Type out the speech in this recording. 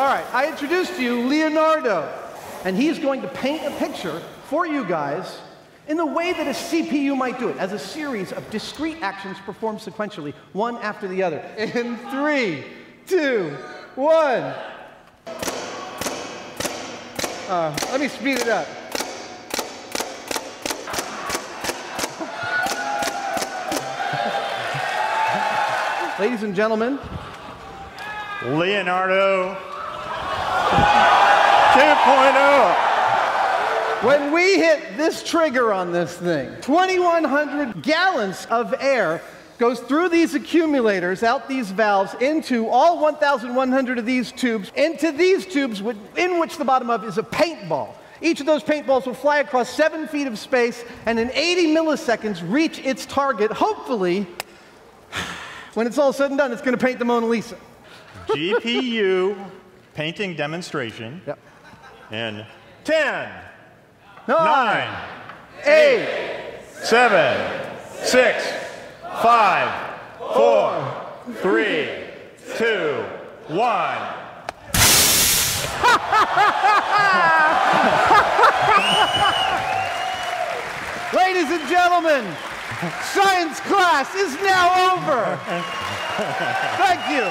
All right, I introduced to you Leonardo, and he's going to paint a picture for you guys in the way that a CPU might do it, as a series of discrete actions performed sequentially, one after the other. In three, two, one. Uh, let me speed it up. Ladies and gentlemen, Leonardo 2.0. when we hit this trigger on this thing, 2,100 gallons of air goes through these accumulators, out these valves, into all 1,100 of these tubes, into these tubes in which the bottom of is a paintball. Each of those paintballs will fly across seven feet of space and in 80 milliseconds reach its target, hopefully, when it's all said and done, it's going to paint the Mona Lisa. GPU painting demonstration Yep. In 10, Nine, eight, 7, 6, 5, 4, 3, 2, 1. Ladies and gentlemen, science class is now over. Thank you.